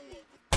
on me.